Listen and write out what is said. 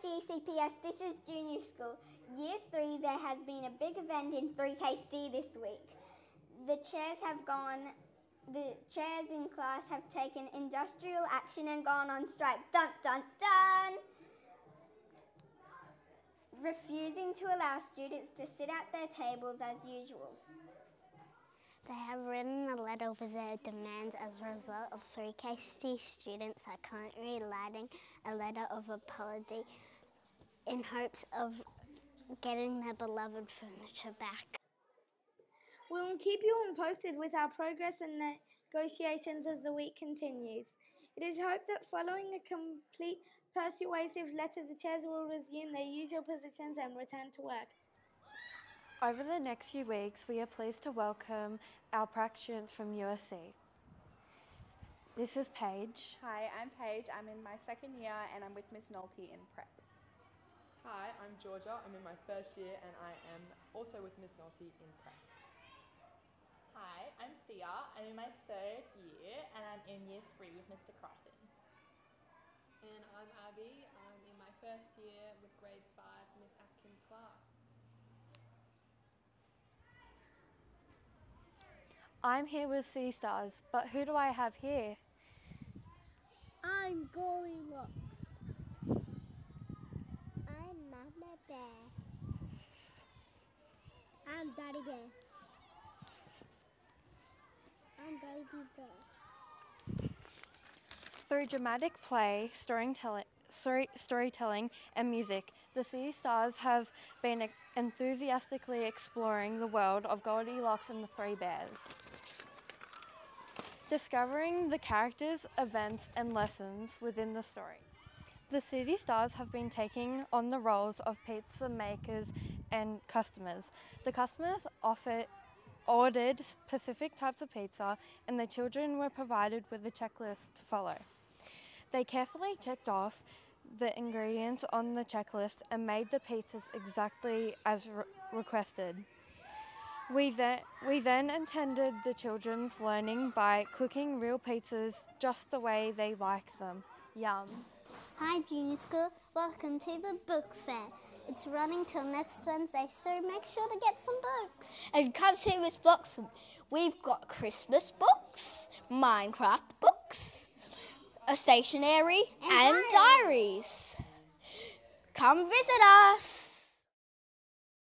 CCPS, this is junior school. Year 3, there has been a big event in 3KC this week. The chairs have gone, the chairs in class have taken industrial action and gone on strike. Dun dun dun! Refusing to allow students to sit at their tables as usual. They have written a letter with their demands as a result of 3KC students are currently writing a letter of apology in hopes of getting their beloved furniture back. We will keep you posted with our progress and negotiations as the week continues. It is hoped that following a complete persuasive letter, the chairs will resume their usual positions and return to work. Over the next few weeks, we are pleased to welcome our prac students from USC. This is Paige. Hi, I'm Paige. I'm in my second year and I'm with Miss Nolte in prep. Hi, I'm Georgia. I'm in my first year and I am also with Miss Nolte in prep. Hi, I'm Thea. I'm in my third year and I'm in year three with Mr. Crichton. And I'm Abby. I'm in my first year with grade five Miss Atkins class. I'm here with Sea Stars, but who do I have here? I'm Goldilocks. I'm Mama Bear. I'm Daddy Bear. I'm Baby Bear. Through dramatic play, storytelling, story, storytelling, and music, the Sea Stars have been enthusiastically exploring the world of Goldilocks and the Three Bears. Discovering the characters, events, and lessons within the story. The City Stars have been taking on the roles of pizza makers and customers. The customers offer, ordered specific types of pizza, and the children were provided with a checklist to follow. They carefully checked off the ingredients on the checklist and made the pizzas exactly as re requested. We then, we then attended the children's learning by cooking real pizzas just the way they like them. Yum. Hi Junior School, welcome to the book fair. It's running till next Wednesday, so make sure to get some books. And come see Miss Bloxham. We've got Christmas books, Minecraft books, a stationery, and, and diaries. Come visit us.